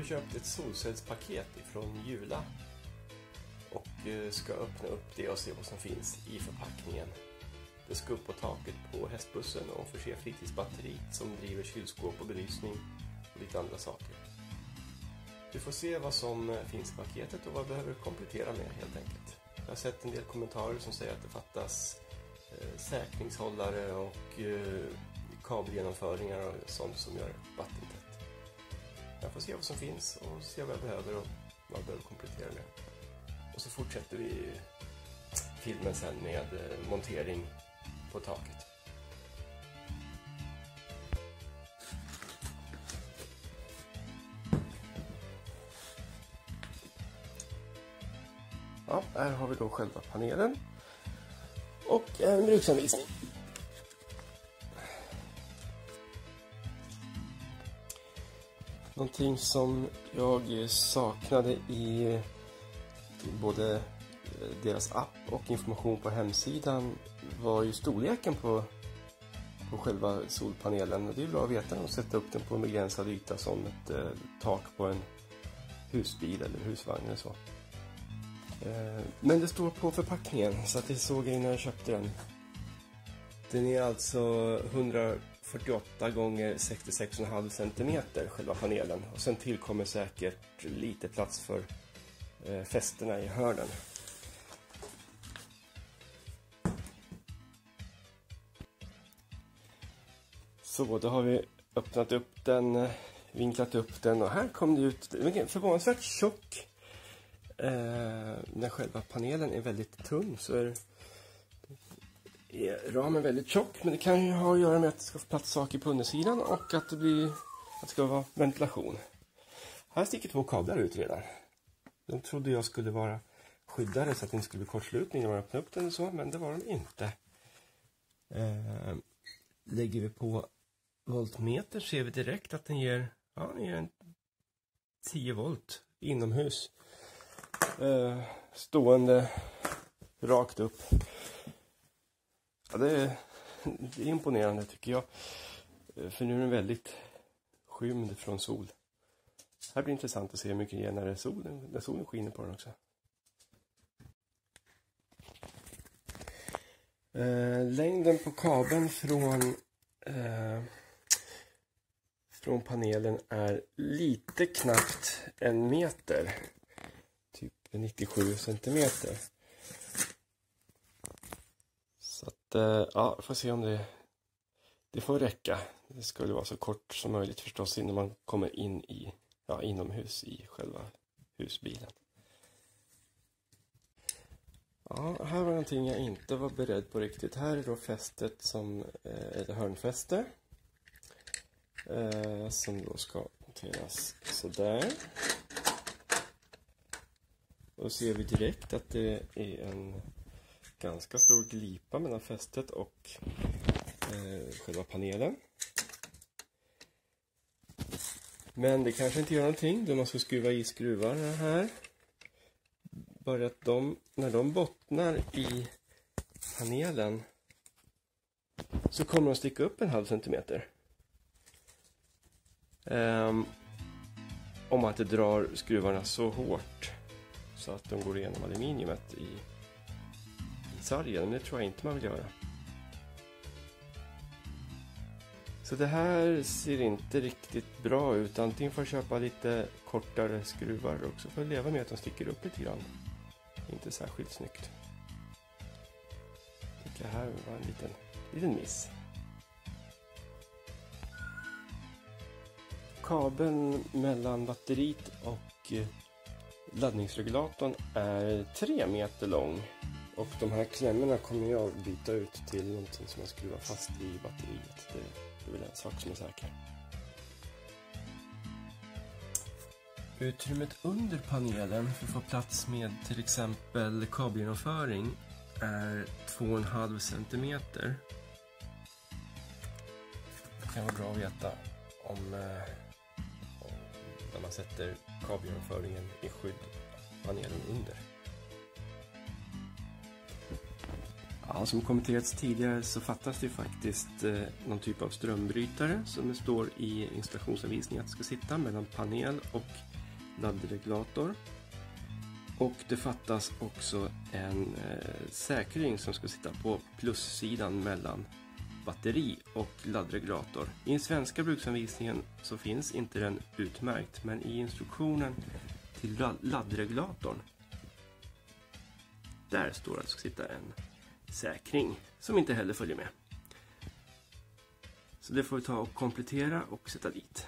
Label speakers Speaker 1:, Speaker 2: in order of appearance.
Speaker 1: har köpt ett solcellspaket ifrån Jula och eh, ska öppna upp det och se vad som finns i förpackningen. Det ska upp på taket på hästbussen och förse fritidsbatteriet som driver kylskåp och belysning och lite andra saker. Vi får se vad som eh, finns i paketet och vad vi behöver komplettera med helt enkelt. Jag har sett en del kommentarer som säger att det fattas eh, säkringshållare och eh, kabelgenomföringar och sånt som gör vattentätt. Jag får se vad som finns och se vad jag behöver och vad jag behöver komplettera med. Och så fortsätter vi filmen sen med eh, montering på taket. Ja, här har vi då själva panelen. Och en bruksanvisning. Någonting som jag saknade i både eh, deras app och information på hemsidan var ju storleken på, på själva solpanelen. det är bra att veta att sätta upp den på en begränsad yta som ett eh, tak på en husbil eller husvagn eller så. Eh, men det står på förpackningen så att det såg jag innan jag köpte den. Den är alltså 48 gånger 66,5 cm själva panelen. Och sen tillkommer säkert lite plats för eh, fästena i hörnen. Så, då har vi öppnat upp den, eh, vinklat upp den och här kom det ut förvånansvärt tjock. Eh, när själva panelen är väldigt tunn så är, är ramen väldigt tjock. Men det kan ju ha att göra med att det ska få plats saker på undersidan och att det, blir, att det ska vara ventilation. Här sticker två kablar ut redan. De trodde jag skulle vara skyddade så att det inte skulle bli kortslutning när man öppnar upp den och så, men det var de inte. Eh, lägger vi på voltmeter ser vi direkt att den ger, ja, den ger en 10 volt inomhus. Eh, stående rakt upp. Ja, det, är, det är imponerande tycker jag. Eh, för nu är den väldigt skymd från sol. Det här blir intressant att se hur mycket ger när, solen, när solen skiner på den också. Eh, längden på kabeln från eh, från panelen är lite knappt en meter. Typ 97 centimeter. Så att, eh, Eh, ja, får se om det, det får räcka. Det skulle vara så kort som möjligt förstås innan man kommer in i, ja, inomhus i själva husbilen. Ja, här var någonting jag inte var beredd på riktigt. Här är då fästet som eh, ett hörnfäste eh, som då ska monteras sådär. Och ser vi direkt att det är en ganska stor glipa mellan fästet och eh, själva panelen. Men det kanske inte gör någonting då man ska skruva i skruvarna här. Bara att de, när de bottnar i panelen så kommer de sticka upp en halv centimeter. Um, om man inte drar skruvarna så hårt så att de går igenom aluminiumet i, i sargen. Men det tror jag inte man vill göra. Så det här ser inte riktigt bra ut. Antingen får jag köpa lite kortare skruvar och så får jag leva med att de sticker upp lite grann. Inte särskilt snyggt. Jag tycker det här var en liten, liten miss. kabeln mellan batteriet och eh, laddningsregulatorn är tre meter lång. Och de här klämmorna kommer jag byta ut till någonting som jag skruvar fast i batteriet. Det, det är väl en sak som är säker. Utrymmet under panelen för att få plats med till exempel kabelgenomföring är 2,5 cm. Det kan vara bra att veta om eh, om när man sätter kabelgenomföringen i skydd panelen under. Ja, som kommenterats tidigare så fattas det faktiskt eh, någon typ av strömbrytare som det står i installationsanvisningen att det ska sitta mellan panel och laddregulator. Och det fattas också en eh, säkring som ska sitta på plussidan mellan batteri och laddregulator. I den svenska bruksanvisningen så finns inte den utmärkt men i instruktionen till laddregulatorn där står det att det ska sitta en säkring som inte heller följer med. Så det får vi ta och komplettera och sätta dit.